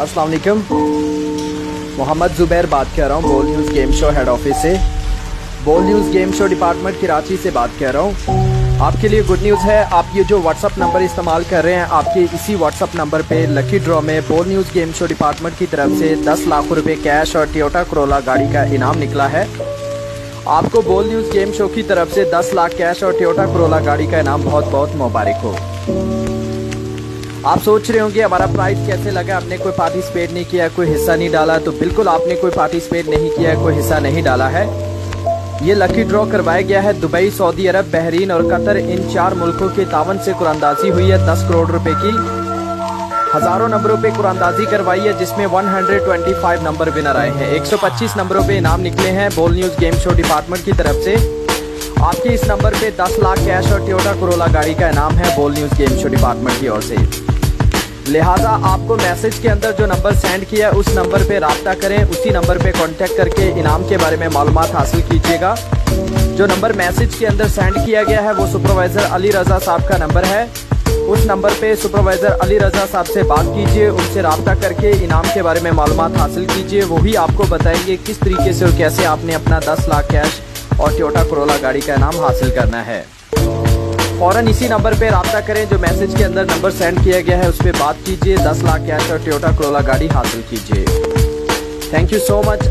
अस्सलाम वालेकुम मोहम्मद ज़ुबैर बात कर रहा हूँ, Bol news game show head office से। Bol news game show department Karachi से बात कर रहा हूँ। आपके लिए गुड न्यूज़ है, आप ये जो व्हाट्सअप नंबर इस्तेमाल कर रहे हैं, आपके इसी व्हाट्सअप नंबर पे लकी ड्रॉ में Bol news game show department की तरफ़ से 10 लाख रुपए कैश और टोयोटा करोला गाड़ी का इनाम निकला है। आपको बोल न्यूज़ गेम शो की तरफ़ से 10 लाख कैश और टोयोटा करोला गाड़ी का इनाम बहुत बहुत मुबारक हो। आप सोच रहे होंगे हमारा प्राइस कैसे लगा? आपने कोई पार्टिसिपेट नहीं किया, कोई हिस्सा नहीं डाला तो बिल्कुल आपने कोई पार्टिसिपेट नहीं किया, कोई हिस्सा नहीं डाला है। ये लकी ड्रॉ करवाया गया है दुबई, सऊदी अरब, बहरीन और कतर। इन चार मुल्कों के तावन से कुरानदाजी हुई है, दस करोड़ रुपए की। हज़ारों नंबरों पे कुरानदाजी करवाई है, जिसमें 125 नंबर विनर आए हैं। 125 नंबरों पे इनाम निकले हैं बोल न्यूज़ गेम शो डिपार्टमेंट की तरफ़ से। आपके इस नंबर पे 10 लाख कैश और टोयोटा करोला गाड़ी का इनाम है बोल न्यूज़ गेम शो डिपार्टमेंट की ओर से। लिहाजा आपको मैसेज के अंदर जो नंबर सेंड किया है, उस नंबर पे रबता करें, उसी नंबर पे कांटेक्ट करके इनाम के बारे में मालूम हासिल कीजिएगा। जो नंबर मैसेज के अंदर सेंड किया गया है, वो सुपरवाइजर अली रजा साहब का नंबर है। उस नंबर पे सुपरवाइजर अली रजा साहब से बात कीजिए, उनसे रबता करके इनाम के बारे में मालूम हासिल कीजिए। वो भी आपको बताएँगे किस तरीके से और कैसे आपने अपना दस लाख कैश और टोयोटा करोला गाड़ी का इनाम हासिल करना है। फ़ौरन इसी नंबर पर रबता करें, जो मैसेज के अंदर नंबर सेंड किया गया है, उस पर बात कीजिए। दस लाख कैश और टोयोटा करोला गाड़ी हासिल कीजिए। Thank you so much